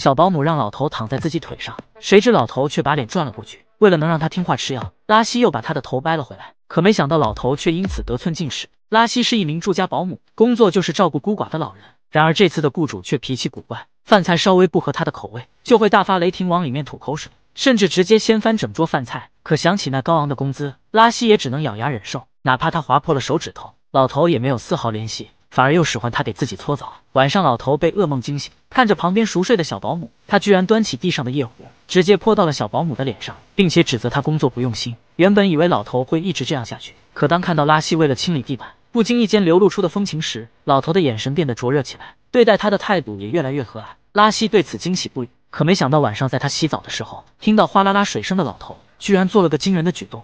小保姆让老头躺在自己腿上，谁知老头却把脸转了过去。为了能让他听话吃药，拉西又把他的头掰了回来。可没想到老头却因此得寸进尺。拉西是一名住家保姆，工作就是照顾孤寡的老人。然而这次的雇主却脾气古怪，饭菜稍微不合他的口味，就会大发雷霆往里面吐口水，甚至直接掀翻整桌饭菜。可想起那高昂的工资，拉西也只能咬牙忍受，哪怕他划破了手指头，老头也没有丝毫联系。反而又使唤他给自己搓澡。晚上，老头被噩梦惊醒，看着旁边熟睡的小保姆，他居然端起地上的夜壶，直接泼到了小保姆的脸上，并且指责他工作不用心。原本以为老头会一直这样下去，可当看到拉西为了清理地板，不经意间流露出的风情时，老头的眼神变得灼热起来，对待他的态度也越来越和蔼。拉西对此惊喜不已，可没想到晚上在他洗澡的时候，听到哗啦啦水声的老头，居然做了个惊人的举动。